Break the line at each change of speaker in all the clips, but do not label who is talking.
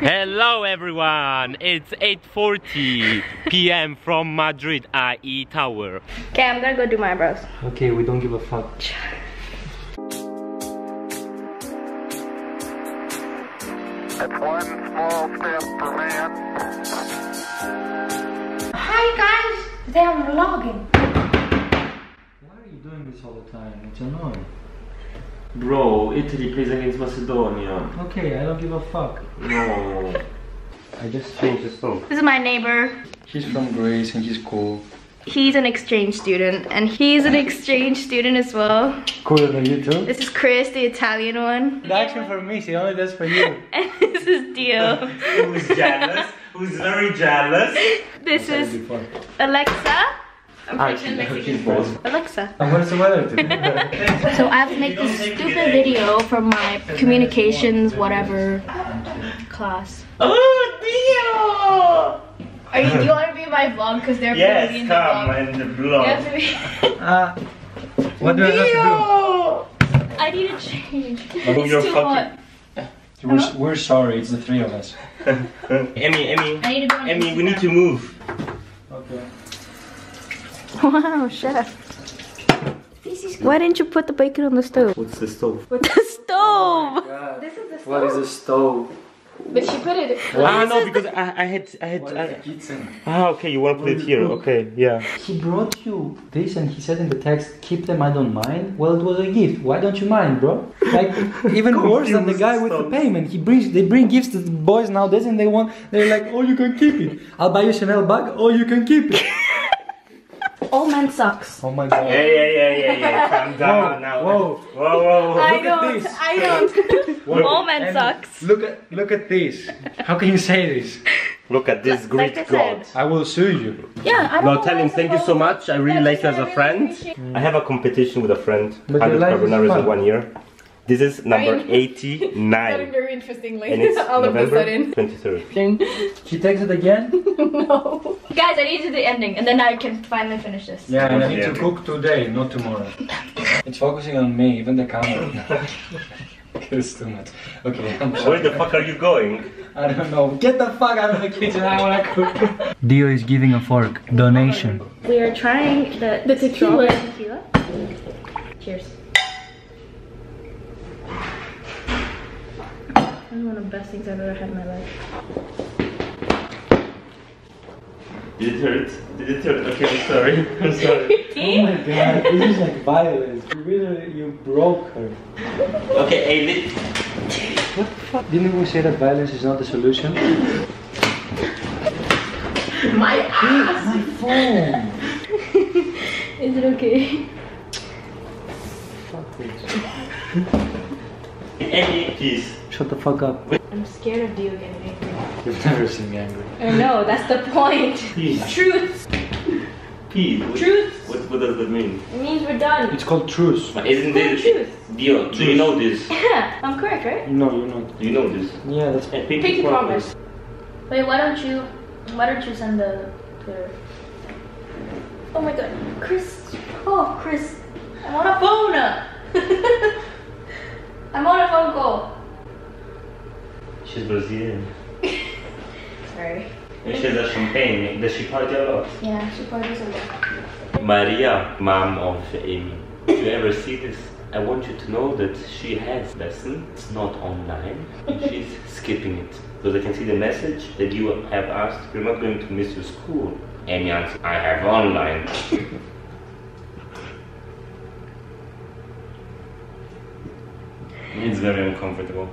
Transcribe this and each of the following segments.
Hello everyone, it's 8.40 p.m. from Madrid IE Tower.
Okay, I'm gonna go do my eyebrows.
Okay, we don't give a fuck.
It's one small step for man.
Hi guys! Today I'm vlogging.
Why are you doing this all the time? It's annoying.
Bro, Italy plays against Macedonia.
Okay, I don't give a fuck.
No. I just changed the song.
This is my neighbor.
He's from Greece and he's cool.
He's an exchange student, and he's an exchange student as well.
Cooler than you too?
This is Kris, the Italian one.
The action for me, she only does for you.
And this is Dio.
Who's jealous? Who's very jealous?
This is Alexa. I'm French Mexican. Alexa.
And what's the weather today?
So I have to make this stupid video from my communications, whatever class.
Oh, Dio!
Are you, do you want to be in my vlog? Because they're
Yes,
in the vlog.
Yes, come
vlog.
and the
You
vlog.
have to be.
uh, what do I have
I need to change.
Oh, you're
it's too
fucking-
hot.
We're, we're sorry, it's the three of us.
Emi, Emi,
I need to go on
Emi, we need to move.
Okay.
Wow, chef. Why didn't you put the bacon on the stove?
What's the stove?
With the stove!
God.
This is the stove.
What is a stove?
But she put it.
Ah, no, because I, I had, I had,
What is a
I,
kitchen?
ah, okay, you want to put it here, okay, yeah.
He brought you this and he said in the text, keep them, I don't mind. Well, it was a gift. Why don't you mind, bro? Like, even worse than the guy with the payment. He brings, they bring gifts to the boys nowadays and they want, they're like, oh, you can keep it. I'll buy you a Chanel bag. Oh, you can keep it.
All men sucks.
Oh my god.
Yeah, yeah, yeah, yeah, yeah, calm down
Whoa,
now.
whoa.
Whoa, whoa, whoa.
I
Look at
don't.
this.
I don't. All men
And
sucks.
Look at, look at this. How can you say this?
Look at this great
Like I
god.
I will sue you.
Yeah, I don't
No,
know
tell him thank you so much. I really like you as
I
a
really
friend.
appreciate-
I have a competition with a friend.
But your
100
life is
carbonara in
fun.
one year. This is number
mean-
89.
very interestingly.
And it's
all of a
November
sudden.
23rd.
She takes it again?
no. Guys, I need to do the ending, and then I can finally finish this.
Yeah, and I need to cook today, not tomorrow. It's focusing on me, even the camera. it's too much. Okay, I'm
Where the fuck are you going?
I don't know. Get the fuck out of the kitchen, I wanna cook. Dio is giving a fork. Donation.
We are trying the the tequila. tequila. Cheers. This is one of the best things I've ever had in my life.
Did it hurt? Did it hurt? Okay, I'm sorry. I'm sorry.
Oh my god, this is like violence. You really, you broke her.
Okay, hey,
What the fuck? Didn't we say that violence is not the solution?
My ass!
My phone!
Is it okay?
Fuck this.
Emi, please.
Shut the fuck up.
I'm scared of Dio getting angry.
You've never seen me angry.
I know, that's the point.
Please.
Truth.
Please. What,
Truth.
What, what does that mean?
It means we're done.
It's called truce.
But isn't
Called
this...
truth.
Dio, do you know this?
Yeah, I'm correct, right?
No, you're not.
Do you know this?
Yeah, that's
Eh, Pinky,
Pinky promise. Wait, why don't you, why don't you send the Twitter? Oh my god, Kris. Oh, Kris. I'm on a phone. I'm on a phone call.
She's Brazilian.
Sorry.
And she has a champagne. Does she party a lot?
Yeah, she parties a lot.
Maria, mom of Amy. If you ever see this, I want you to know that she has lesson. It's not online. and She's skipping it. Because I can see the message that you have asked, you're not going to miss your school. Amy answered, I have online. it's very uncomfortable.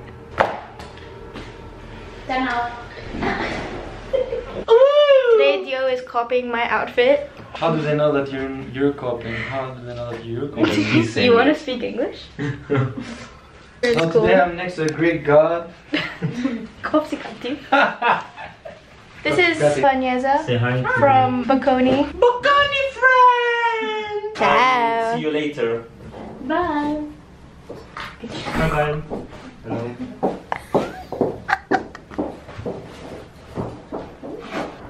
Then how? Today is copying my outfit.
How do they know that you're you're copying? How do they know that you're copying?
he's
You want to speak English?
So
cool.
today I'm next to a Greek god.
Kopsikati. This is
Kopsikati.
Vanessa from Bocconi.
Bocconi friend!
Ciao.
See you later.
Bye.
Bye bye. Hello.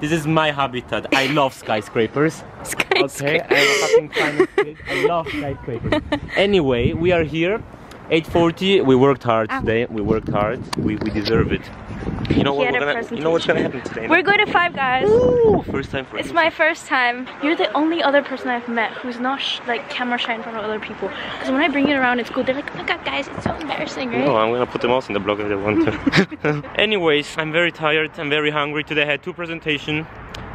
This is my habitat. I love skyscrapers. Okay, I'm a fucking fan. I love skyscrapers. anyway, we are here. 8.40, we worked hard ah. today. We worked hard. We, we deserve it. You know what we're gonna, You know what's gonna happen today?
We're going to Five Guys.
Ooh, first time for
It's my first time. You're the only other person I've met who's not like camera shy in front of other people. Because when I bring it around at school, they're like, oh my god, guys, it's so embarrassing, right?
No, I'm gonna put them also in the blog if they want to. Anyways, I'm very tired. I'm very hungry. Today I had two presentation.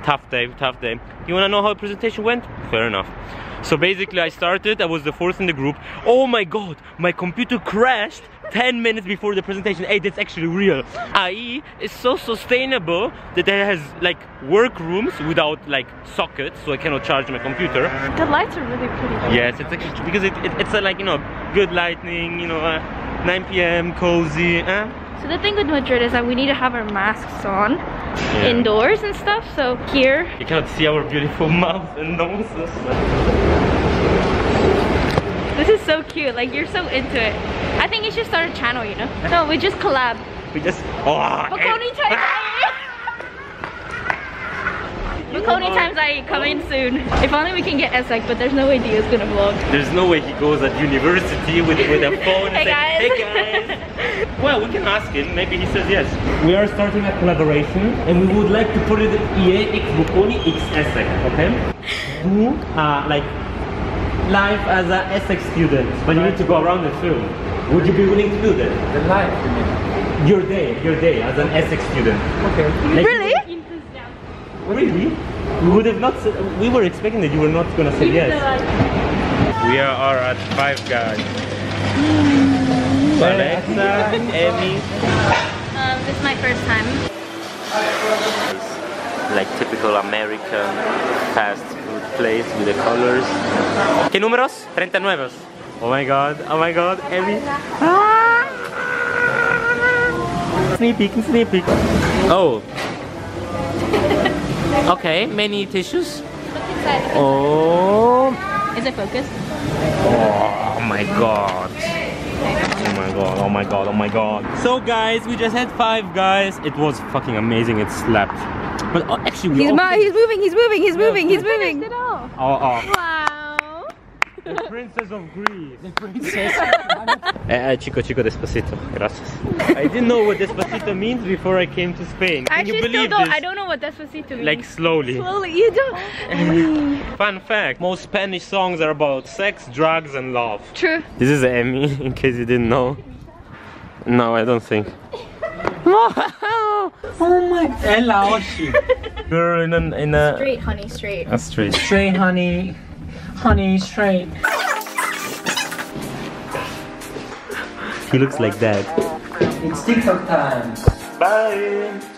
Tough day, tough day. You wanna know how the presentation went? Fair enough. So basically, I started. I was the fourth in the group. Oh my god, my computer crashed 10 minutes before the presentation. Hey, that's actually real. IE is so sustainable that it has like workrooms without like sockets, so I cannot charge my computer.
The lights are really pretty.
Yes, it's actually because it, it, it's a, like you know good lighting. You know, uh, 9 p.m. cozy. Uh,
So the thing with Madrid is that we need to have our masks on
Yeah.
indoors and stuff. So here,
You cannot see our beautiful mouths and noses.
this is so cute. Like you're so into it. I think should start a channel. You know? No, we just collab.
We just oh.
Bocconi
eh.
times IE. Bocconi times IE coming soon. If only we can get Essex, but there's no way Dio's gonna vlog.
There's no way he goes at university with, with a phone
Hey,
say,
guys."
hey guys. well, we can ask him. Maybe he says yes. We are starting a collaboration and we would like to put it EA X Bocconi X Essex, okay? Do uh, like life as a Essex student, but you need to go around and film. Would you be willing to do that?
The life, you mean?
Your day, your day as an Essex student.
Okay.
Like-
Really?
Really? We would have not said, we were expecting that you were not gonna say yes. We are at Five Guys. Alexa, Emi.
Um, this is my first time.
Like typical American fast food place with the colors. ¿Qué números? 39. Oh my god, oh my god, Emi. Sneak peek, sneak peek. Oh. Okay, many tissues. Oh.
Is it focused?
Oh my god. Oh my god, oh my god, oh my god. So guys, we just had five guys. It was fucking amazing, it slapped. But uh, actually we
He's,
all
he's moving, he's moving, he's moving, he's moving.
Oh, oh.
Wow.
The princess of Greece. The princess. eh, eh, chico, chico, despacito. Gracias. I didn't know what despacito means before I came to Spain.
I
Can you
actually still
believe
don't.
this?
I don't know what Despacito means.
Like slowly.
slowly. You don't.
Fun fact, most Spanish songs are about sex, drugs and love.
True.
This is Emi, in case you didn't know. No, I don't think.
Oh my Ella Oshi.
Girl in a, in a,
Straight, honey, straight.
a street.
Straight honey. Honey straight.
He looks like that.
It's TikTok time.
Bye.